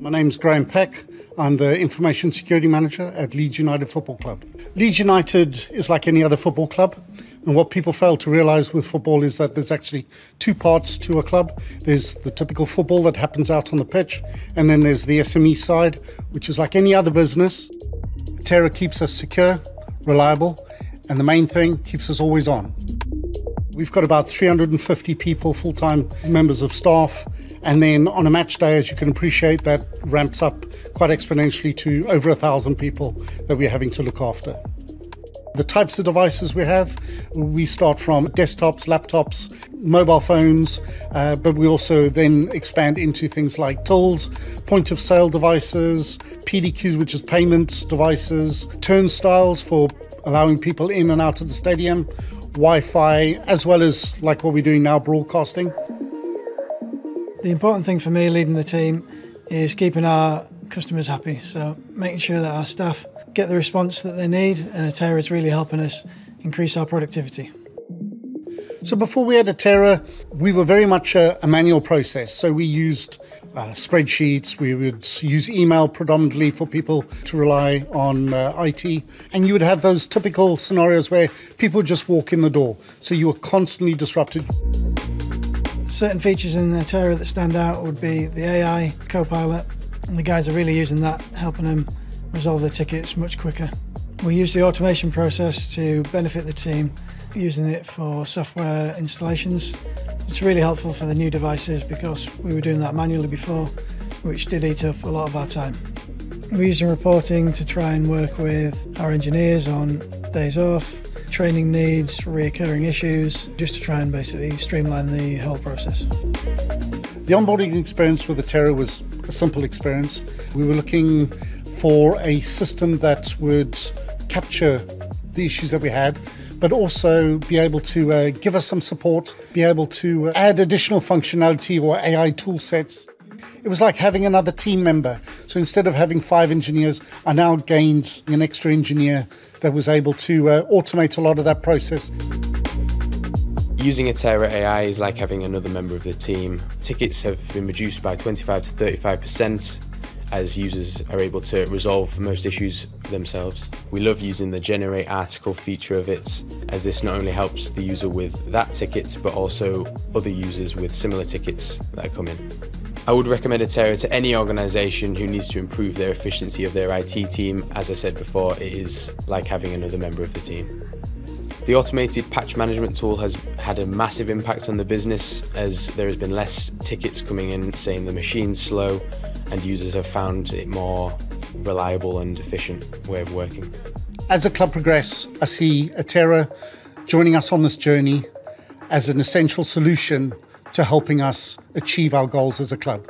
My name's Graham Peck. I'm the Information Security Manager at Leeds United Football Club. Leeds United is like any other football club. And what people fail to realise with football is that there's actually two parts to a club. There's the typical football that happens out on the pitch, and then there's the SME side, which is like any other business. Atera keeps us secure, reliable, and the main thing keeps us always on. We've got about 350 people, full time members of staff, and then on a match day, as you can appreciate, that ramps up quite exponentially to over a thousand people that we're having to look after. The types of devices we have, we start from desktops, laptops, mobile phones, uh, but we also then expand into things like tools, point of sale devices, PDQs, which is payments devices, turnstiles for allowing people in and out of the stadium, Wi Fi, as well as like what we're doing now, broadcasting. The important thing for me leading the team is keeping our customers happy. So making sure that our staff get the response that they need, and Atera is really helping us increase our productivity. So before we had Atera, we were very much a, a manual process. So we used uh, spreadsheets, we would use email predominantly for people to rely on uh, IT, and you would have those typical scenarios where people just walk in the door. So you were constantly disrupted. Certain features in Atera that stand out would be the AI Copilot, and the guys are really using that, helping them resolve their tickets much quicker. We use the automation process to benefit the team, using it for software installations. It's really helpful for the new devices because we were doing that manually before, which did eat up a lot of our time. We're using reporting to try and work with our engineers on days off, training needs, reoccurring issues, just to try and basically streamline the whole process. The onboarding experience with the Atera was a simple experience. We were looking for a system that would capture the issues that we had, but also be able to uh, give us some support, be able to add additional functionality or AI tool sets. It was like having another team member. So instead of having five engineers, I now gained an extra engineer that was able to uh, automate a lot of that process. Using Atera AI is like having another member of the team. Tickets have been reduced by 25 to 35% as users are able to resolve most issues themselves. We love using the generate article feature of it as this not only helps the user with that ticket but also other users with similar tickets that come in. I would recommend Atera to any organisation who needs to improve their efficiency of their IT team. As I said before, it is like having another member of the team. The automated patch management tool has had a massive impact on the business as there has been less tickets coming in saying the machine's slow and users have found it more reliable and efficient way of working. As the club progress, I see Atera joining us on this journey as an essential solution to helping us achieve our goals as a club.